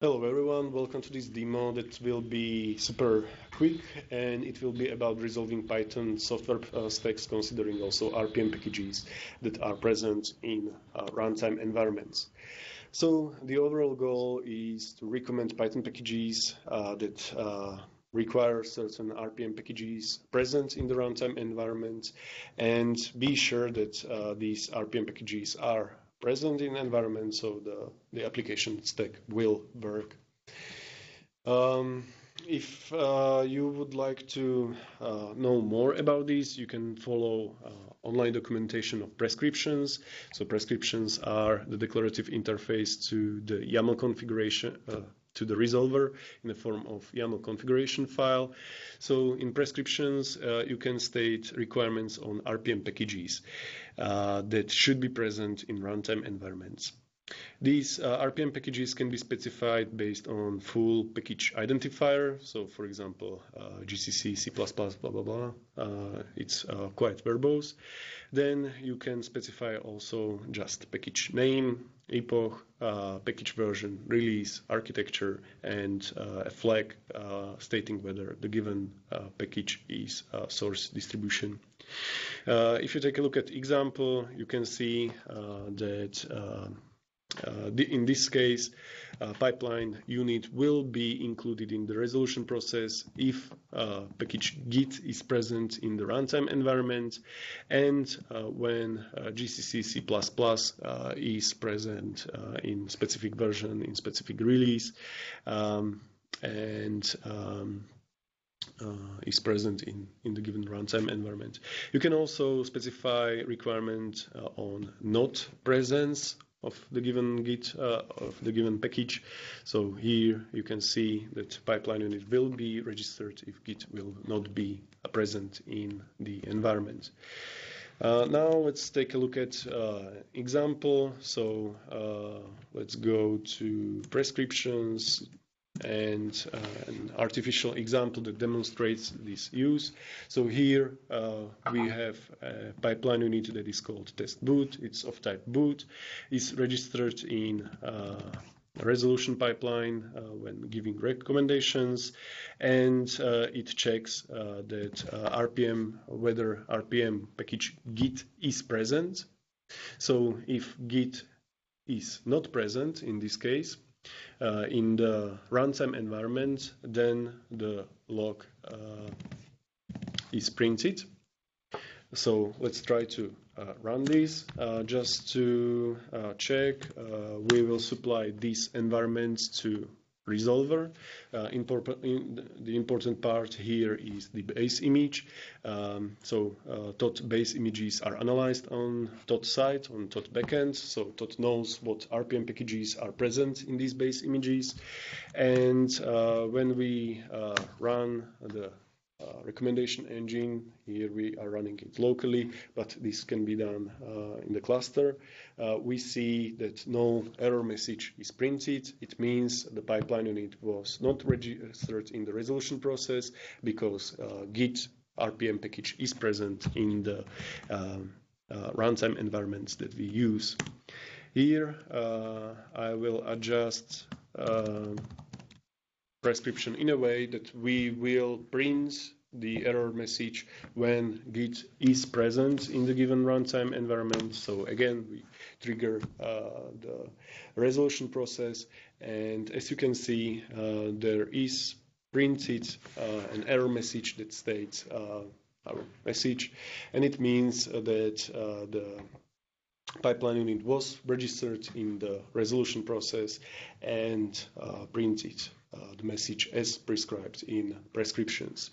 Hello everyone, welcome to this demo that will be super quick and it will be about resolving Python software uh, stacks considering also RPM packages that are present in uh, runtime environments. So the overall goal is to recommend Python packages uh, that uh, require certain RPM packages present in the runtime environment and be sure that uh, these RPM packages are present in environment, so the, the application stack will work. Um, if uh, you would like to uh, know more about this, you can follow uh, online documentation of prescriptions. So prescriptions are the declarative interface to the YAML configuration, uh, to the resolver in the form of YAML configuration file. So in prescriptions, uh, you can state requirements on RPM packages uh, that should be present in runtime environments. These uh, RPM packages can be specified based on full package identifier. So, for example, uh, GCC, C++, blah, blah, blah. Uh, it's uh, quite verbose. Then you can specify also just package name, epoch, uh, package version, release, architecture, and uh, a flag stating whether the given package is source distribution. if you take a look at example, you can see that uh, in this case, uh, pipeline unit will be included in the resolution process if uh, package Git is present in the runtime environment and uh, when uh, GCC C++ uh, is present in specific version, in specific release, um, and um, uh, is present in, in the given runtime environment. You can also specify requirement uh, on not presence of the given Git uh, of the given package. So here you can see that pipeline unit will be registered if Git will not be present in the environment. Uh, now let's take a look at uh, example. So uh, let's go to prescriptions, and uh, an artificial example that demonstrates this use. So here uh, we have a pipeline unit that is called test boot. It's of type boot. It's registered in uh, resolution pipeline uh, when giving recommendations, and uh, it checks uh, that RPM whether RPM package Git is present. So if Git is not present in this case, uh, in the runtime environment, then the log uh, is printed. So let's try to uh, run this. Uh, just to uh, check, uh, we will supply these environments to resolver. Uh, in the important part here is the base image. Um, so uh, Thoth base images are analyzed on Thoth side, on Thoth backend. So Thoth knows what RPM packages are present in these base images. And uh, when we uh, run the uh, recommendation engine. Here we are running it locally, but this can be done uh, in the cluster. Uh, we see that no error message is printed. It means the pipeline unit was not registered in the resolution process because uh, Git RPM package is present in the um, uh, runtime environments that we use. Here uh, I will adjust prescription in a way that we will print the error message when Git is present in the given runtime environment. So again, we trigger uh, the resolution process. And as you can see, uh, there is printed uh, an error message that states uh, our message. And it means that uh, the pipeline unit was registered in the resolution process and uh, printed the message as prescribed in prescriptions.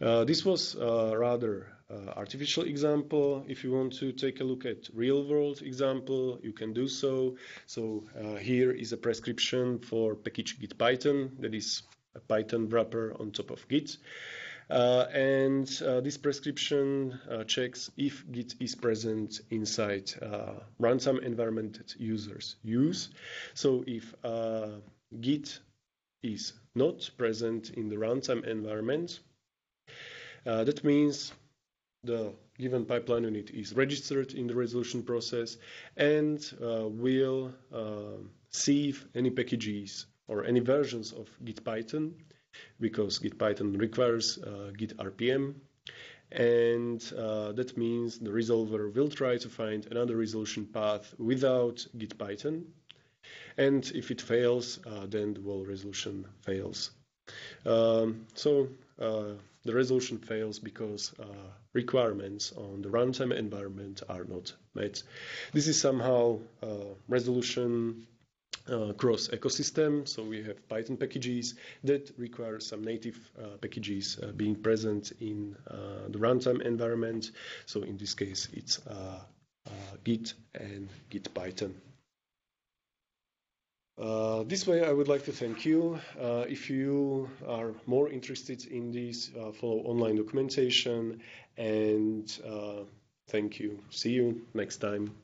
Uh, this was a rather uh, artificial example. If you want to take a look at real world example, you can do so. So uh, here is a prescription for package git python that is a Python wrapper on top of Git. Uh, and uh, this prescription uh, checks if Git is present inside runtime environment that users use. So if Git is not present in the runtime environment, uh, that means the given pipeline unit is registered in the resolution process and uh, will uh, if any packages or any versions of Git Python because Git Python requires uh, Git RPM. And uh, that means the resolver will try to find another resolution path without Git Python. And if it fails, uh, then the whole resolution fails. Um, so uh, the resolution fails because uh, requirements on the runtime environment are not met. This is somehow resolution uh, cross ecosystem. So we have Python packages that require some native uh, packages uh, being present in the runtime environment. So in this case, it's Git and Git Python. Uh, this way, I would like to thank you. Uh, if you are more interested in this, uh, follow online documentation and thank you. See you next time.